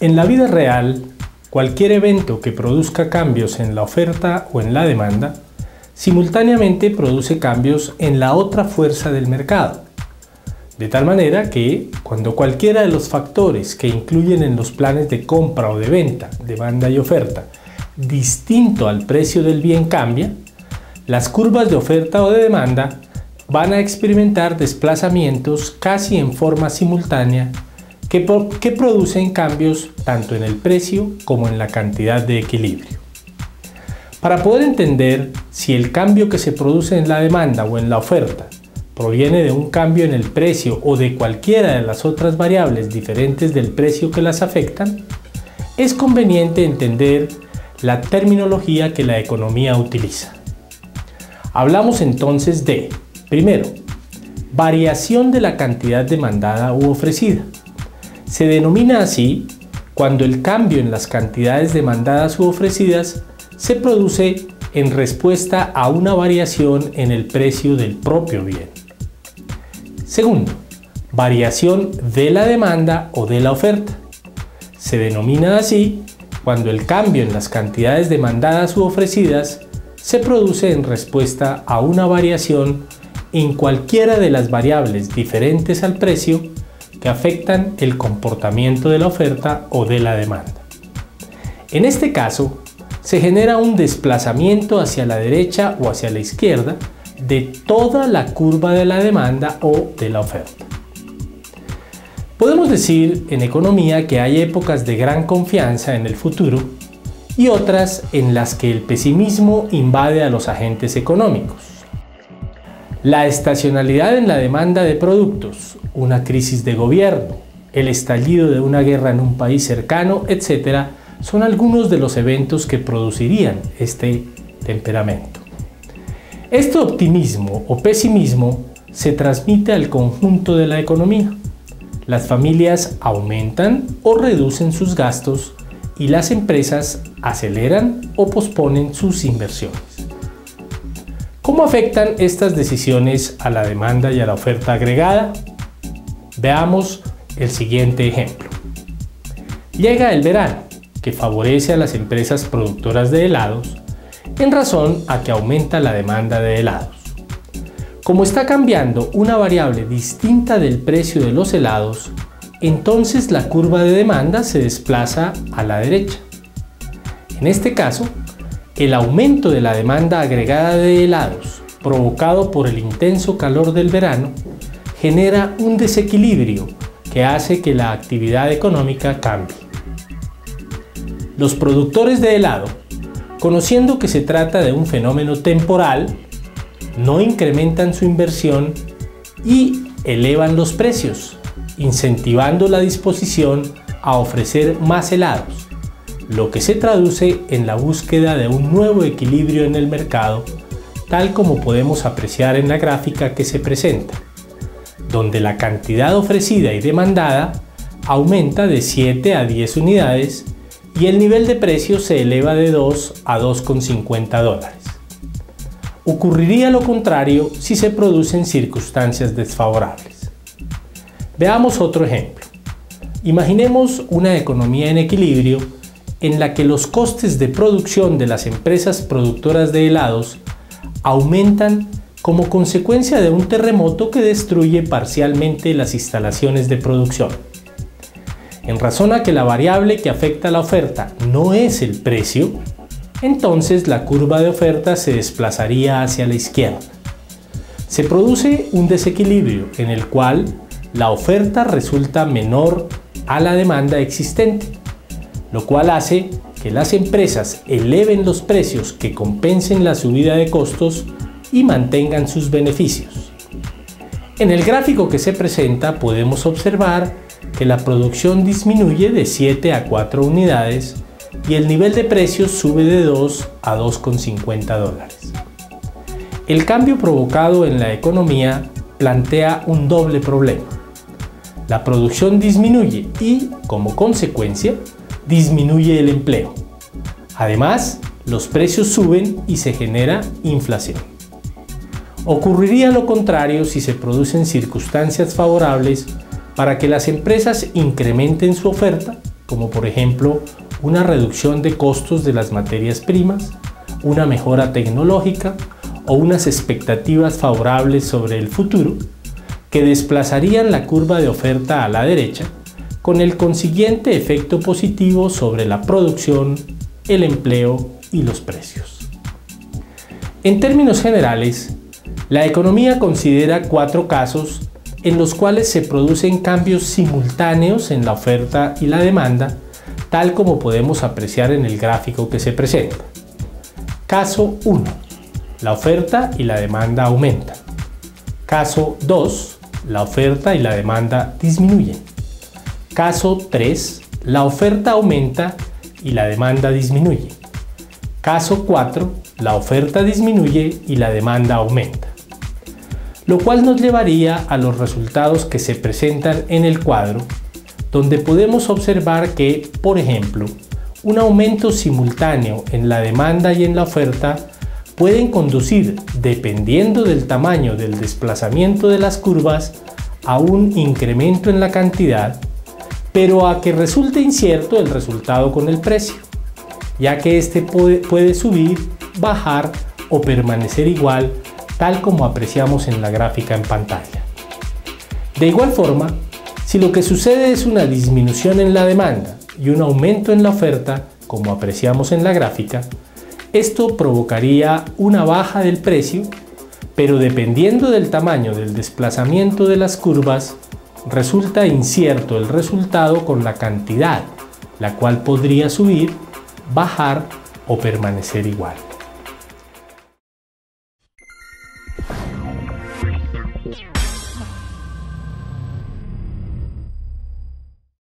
En la vida real, cualquier evento que produzca cambios en la oferta o en la demanda, simultáneamente produce cambios en la otra fuerza del mercado. De tal manera que, cuando cualquiera de los factores que incluyen en los planes de compra o de venta, demanda y oferta, distinto al precio del bien cambia, las curvas de oferta o de demanda van a experimentar desplazamientos casi en forma simultánea que, producen cambios tanto en el precio como en la cantidad de equilibrio. Para poder entender si el cambio que se produce en la demanda o en la oferta proviene de un cambio en el precio o de cualquiera de las otras variables diferentes del precio que las afectan, es conveniente entender la terminología que la economía utiliza. Hablamos entonces de, primero, variación de la cantidad demandada u ofrecida. Se denomina así cuando el cambio en las cantidades demandadas u ofrecidas se produce en respuesta a una variación en el precio del propio bien. Segundo, variación de la demanda o de la oferta. Se denomina así cuando el cambio en las cantidades demandadas u ofrecidas se produce en respuesta a una variación en cualquiera de las variables diferentes al precio que afectan el comportamiento de la oferta o de la demanda. En este caso, se genera un desplazamiento hacia la derecha o hacia la izquierda de toda la curva de la demanda o de la oferta. Podemos decir en economía que hay épocas de gran confianza en el futuro y otras en las que el pesimismo invade a los agentes económicos. La estacionalidad en la demanda de productos, una crisis de gobierno, el estallido de una guerra en un país cercano, etc., son algunos de los eventos que producirían este temperamento. Este optimismo o pesimismo se transmite al conjunto de la economía. Las familias aumentan o reducen sus gastos y las empresas aceleran o posponen sus inversiones. ¿Cómo afectan estas decisiones a la demanda y a la oferta agregada? Veamos el siguiente ejemplo. Llega el verano, que favorece a las empresas productoras de helados en razón a que aumenta la demanda de helados. Como está cambiando una variable distinta del precio de los helados, entonces la curva de demanda se desplaza a la derecha. En este caso, el aumento de la demanda agregada de helados provocado por el intenso calor del verano genera un desequilibrio que hace que la actividad económica cambie. Los productores de helado conociendo que se trata de un fenómeno temporal, no incrementan su inversión y elevan los precios, incentivando la disposición a ofrecer más helados, lo que se traduce en la búsqueda de un nuevo equilibrio en el mercado, tal como podemos apreciar en la gráfica que se presenta, donde la cantidad ofrecida y demandada aumenta de 7 a 10 unidades y el nivel de precio se eleva de 2 a 2,50 dólares. Ocurriría lo contrario si se producen circunstancias desfavorables. Veamos otro ejemplo. Imaginemos una economía en equilibrio en la que los costes de producción de las empresas productoras de helados aumentan como consecuencia de un terremoto que destruye parcialmente las instalaciones de producción. En razón a que la variable que afecta a la oferta no es el precio, entonces la curva de oferta se desplazaría hacia la izquierda. Se produce un desequilibrio en el cual la oferta resulta menor a la demanda existente, lo cual hace que las empresas eleven los precios que compensen la subida de costos y mantengan sus beneficios. En el gráfico que se presenta podemos observar que la producción disminuye de 7 a 4 unidades y el nivel de precios sube de 2 a 2,50 dólares. El cambio provocado en la economía plantea un doble problema. La producción disminuye y, como consecuencia, disminuye el empleo. Además, los precios suben y se genera inflación. Ocurriría lo contrario si se producen circunstancias favorables para que las empresas incrementen su oferta, como por ejemplo una reducción de costos de las materias primas, una mejora tecnológica o unas expectativas favorables sobre el futuro, que desplazarían la curva de oferta a la derecha, con el consiguiente efecto positivo sobre la producción, el empleo y los precios. En términos generales, la economía considera cuatro casos en los cuales se producen cambios simultáneos en la oferta y la demanda, tal como podemos apreciar en el gráfico que se presenta. Caso 1. La oferta y la demanda aumentan. Caso 2. La oferta y la demanda disminuyen. Caso 3. La oferta aumenta y la demanda disminuye. Caso 4. La oferta disminuye y la demanda aumenta lo cual nos llevaría a los resultados que se presentan en el cuadro, donde podemos observar que, por ejemplo, un aumento simultáneo en la demanda y en la oferta pueden conducir, dependiendo del tamaño del desplazamiento de las curvas, a un incremento en la cantidad, pero a que resulte incierto el resultado con el precio, ya que éste puede, puede subir, bajar o permanecer igual tal como apreciamos en la gráfica en pantalla. De igual forma, si lo que sucede es una disminución en la demanda y un aumento en la oferta, como apreciamos en la gráfica, esto provocaría una baja del precio, pero dependiendo del tamaño del desplazamiento de las curvas, resulta incierto el resultado con la cantidad, la cual podría subir, bajar o permanecer igual.